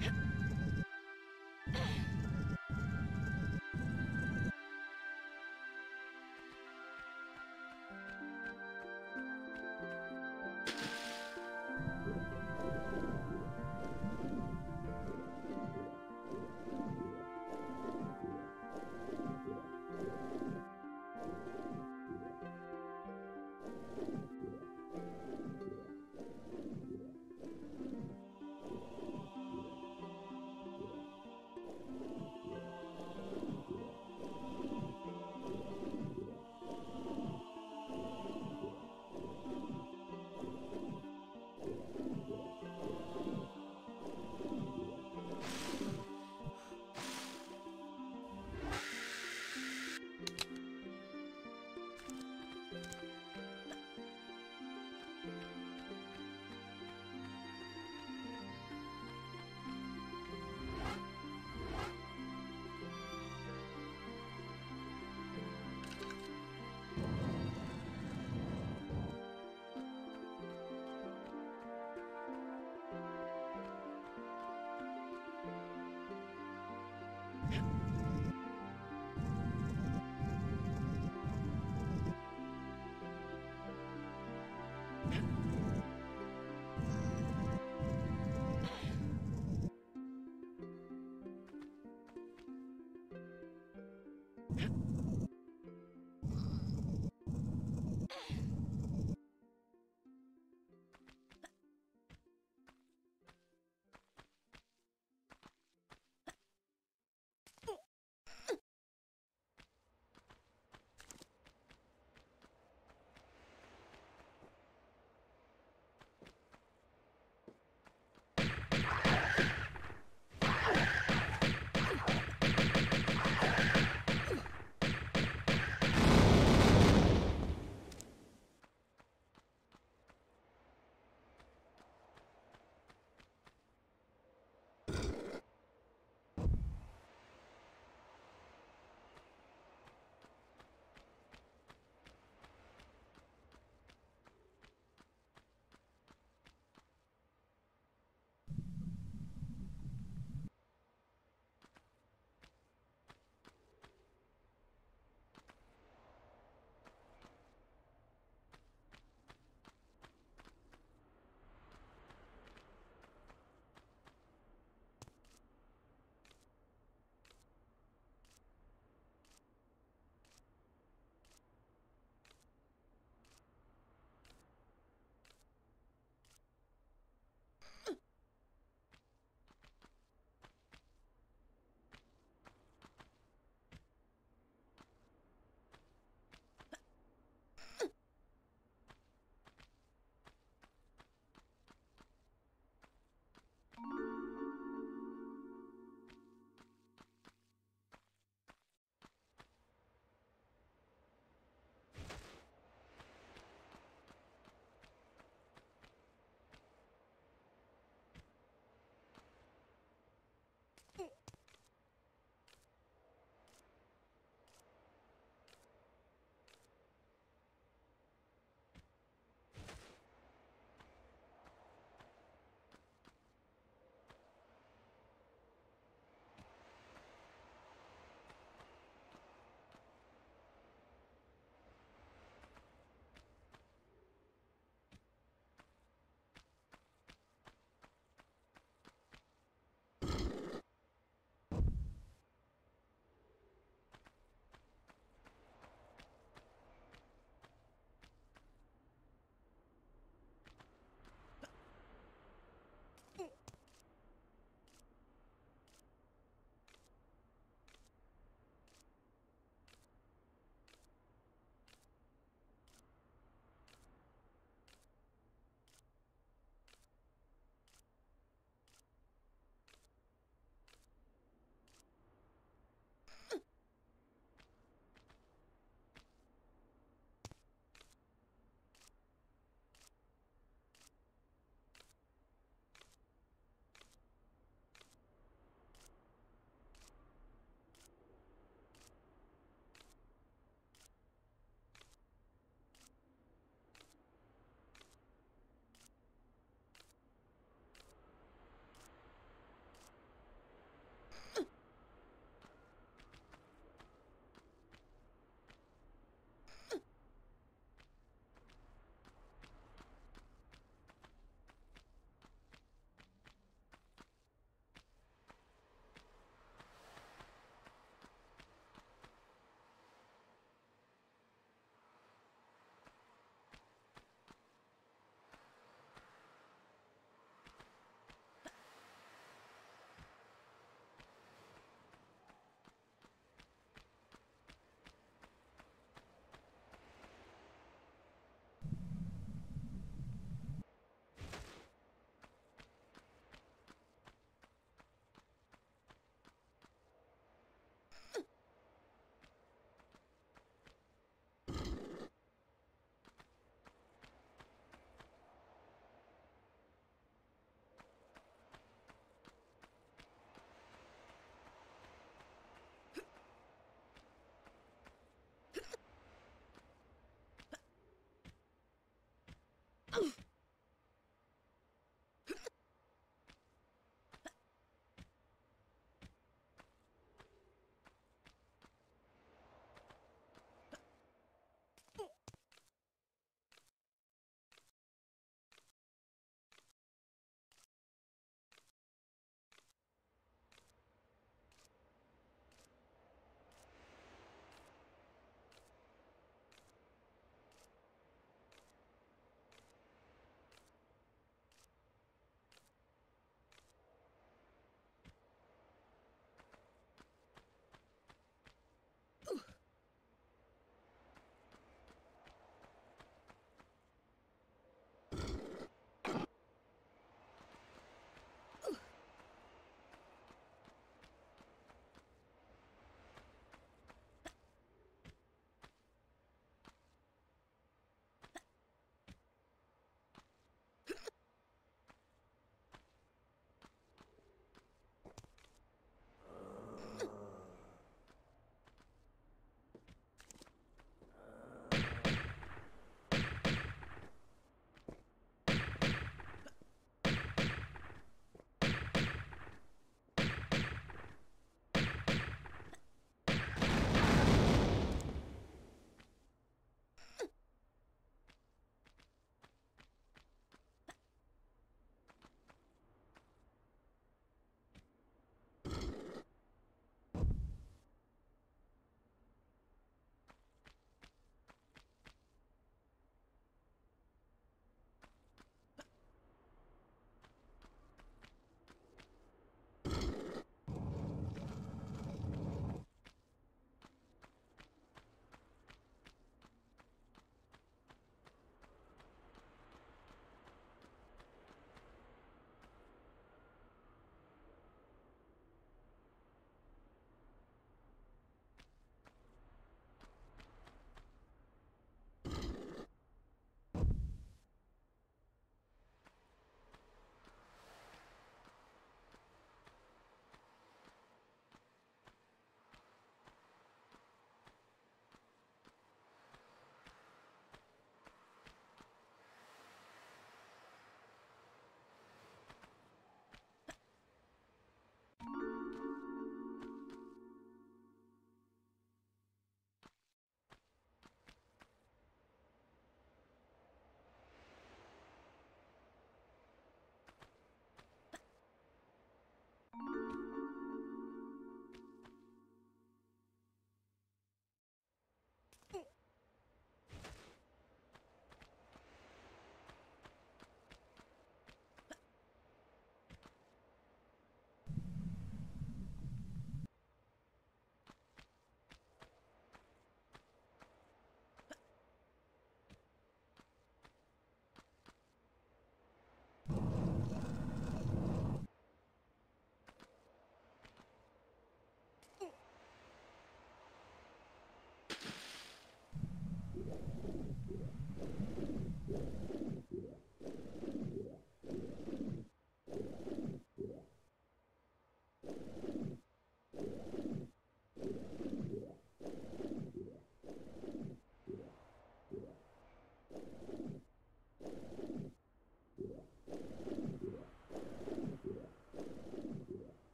Yeah.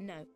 No,